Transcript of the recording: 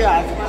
entre.